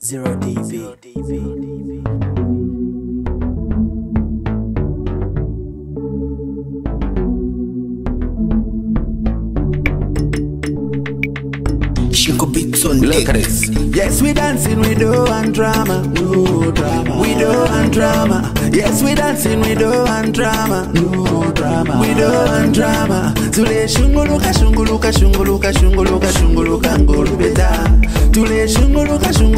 Zero dB. Shinko beats Look at this. Yes, we dancing, we do and drama. No drama. We do and drama. Yes, we dancing, we do and drama. No drama. We do and drama. Tule shunguluka, shunguluka, shunguluka, shunguluka, shunguluka,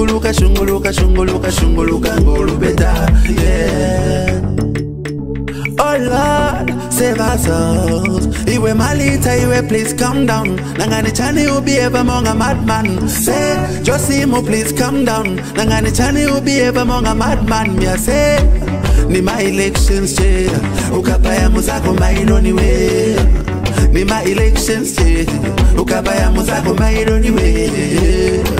shunguluka, shunguluka, shunguluka, shunguluka, ngolubeta. Yeah. Oh Lord, save our souls. Iwe malita, iwe please calm down. Nangani chani ubi among a madman. Say, Josimo please calm down. Nangani chani ubi among a madman. Me say, ni my elections che. Ukapaya muzako maironi we. Ni my elections che. Ukapaya muzako maironi we.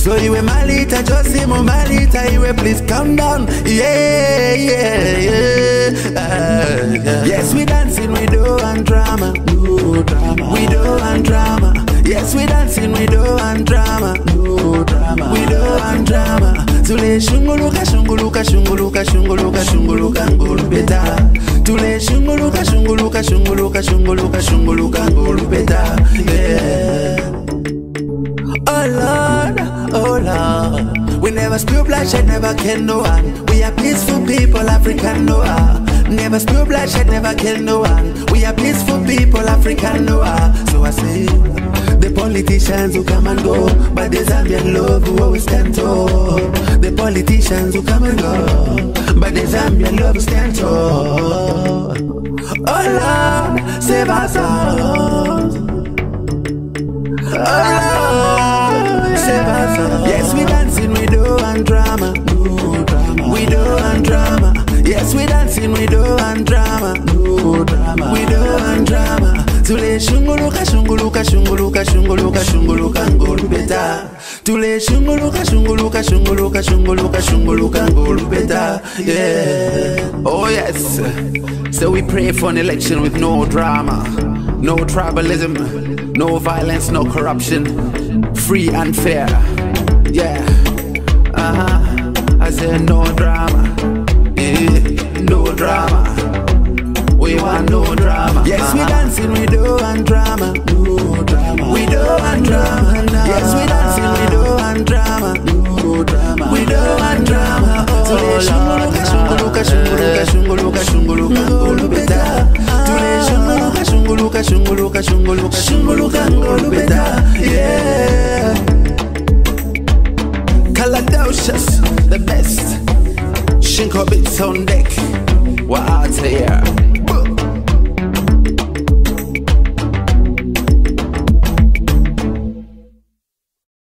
So iwe malita, Josimo malita, iwe please calm down. Yeah, yeah, yeah. Ah, yeah. Yes, we dancing, we do and drama. No drama. We do and drama. Yes, we dancing, we do and drama. No drama. We do and drama. Tule shunguluka, shunguluka, shunguluka, shunguluka, shunguluka, ngolubeta. Tule shunguluka, shunguluka, shunguluka, shunguluka, shunguluka, ngolubeta. Yeah. Oh never spew bloodshed, never kill no one. We are peaceful people, African Noah. Never spew bloodshed, never kill no one. We are peaceful people, African Noah. So I say, the politicians who come and go, but the Zambian love who always stand tall. The politicians who come and go, but the Zambian love stand tall. Oh Lord, save us all. Oh, we dancing, we do and drama. No drama. We do and drama. Tule shunguluka, shunguluka, shunguluka, shunguluka, shunguluka, ngolubeta. Tule shunguluka, shunguluka, shunguluka, shunguluka, shunguluka, ngolubeta. Yeah. Oh yes. So we pray for an election with no drama, no tribalism, no violence, no corruption, free and fair. Yeah. Uh huh. I said no drama. Drama. Yes, we dancing, we do and drama. No drama. We do and drama. Yes, we dancing, we do and drama. No drama. We do and drama. Tule shunguluka, shunguluka, shunguluka, shunguluka, shunguluka, ngolubeta. Tule shunguluka, shunguluka, shunguluka, shunguluka, shunguluka, ngolubeta. Yeah. Kaladoshas, the best. Shinko bits on deck. We're out here.